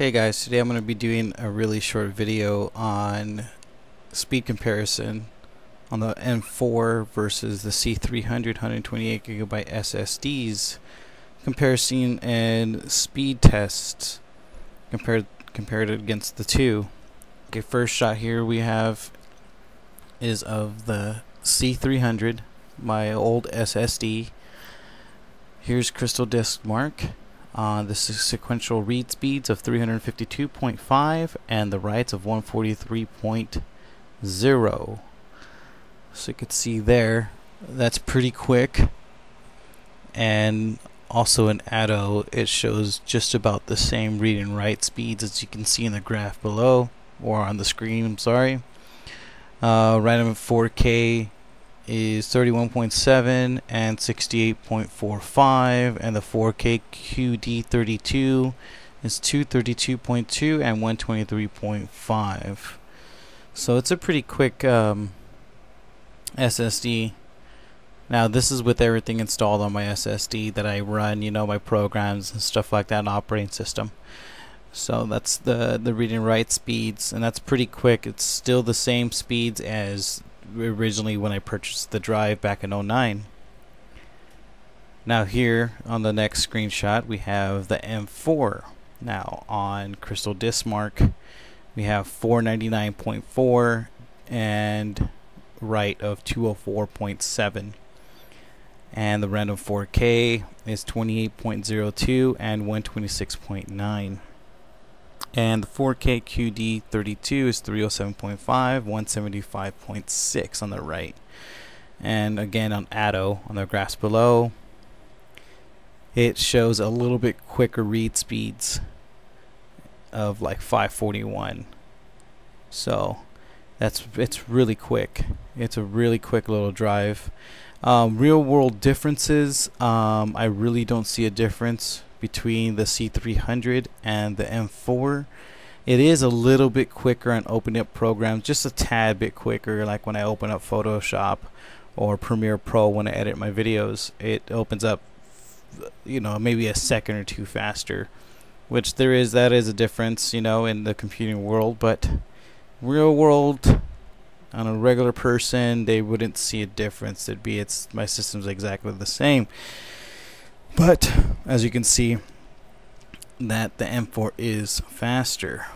Hey guys, today I'm going to be doing a really short video on speed comparison on the M4 versus the C300 128GB SSDs comparison and speed tests compared compared against the two. Okay, first shot here we have is of the C300, my old SSD. Here's Crystal Disk Mark uh, is sequential read speeds of 352.5 and the writes of 143.0. So you can see there, that's pretty quick. And also in Atto, it shows just about the same read and write speeds as you can see in the graph below, or on the screen, I'm sorry. Uh, random 4K is 31.7 and 68.45 and the 4K QD32 is 232.2 and 123.5 so it's a pretty quick um, SSD now this is with everything installed on my SSD that I run you know my programs and stuff like that operating system. So that's the the read and write speeds and that's pretty quick. It's still the same speeds as originally when I purchased the drive back in 09. Now here on the next screenshot we have the M4. Now on Crystal Mark, we have 499.4 and write of 204.7 and the random 4K is 28.02 and 126.9 and the 4K QD 32 is 307.5, 175.6 on the right. And again on Atto on the graphs below, it shows a little bit quicker read speeds of like 541. So that's it's really quick. It's a really quick little drive. Um, real world differences, um, I really don't see a difference between the C300 and the M4. It is a little bit quicker on opening up programs, just a tad bit quicker, like when I open up Photoshop or Premiere Pro when I edit my videos. It opens up, you know, maybe a second or two faster, which there is, that is a difference, you know, in the computing world, but real world, on a regular person, they wouldn't see a difference. It'd be, it's, my system's exactly the same. But as you can see, that the M4 is faster.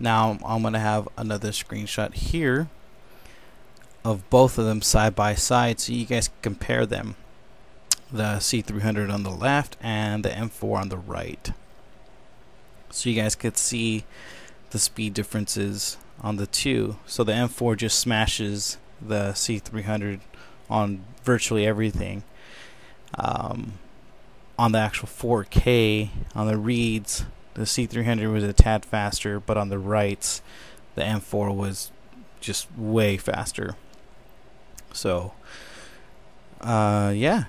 Now I'm going to have another screenshot here of both of them side by side so you guys can compare them. The C300 on the left and the M4 on the right. So you guys could see the speed differences on the two. So the M4 just smashes the C300 on virtually everything. Um, on the actual 4K on the reads the C300 was a tad faster but on the writes the M4 was just way faster. So uh, yeah.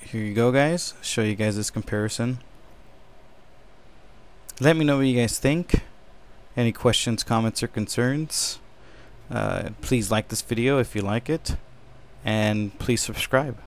Here you go guys. Show you guys this comparison. Let me know what you guys think. Any questions comments or concerns? Uh, please like this video if you like it. And please subscribe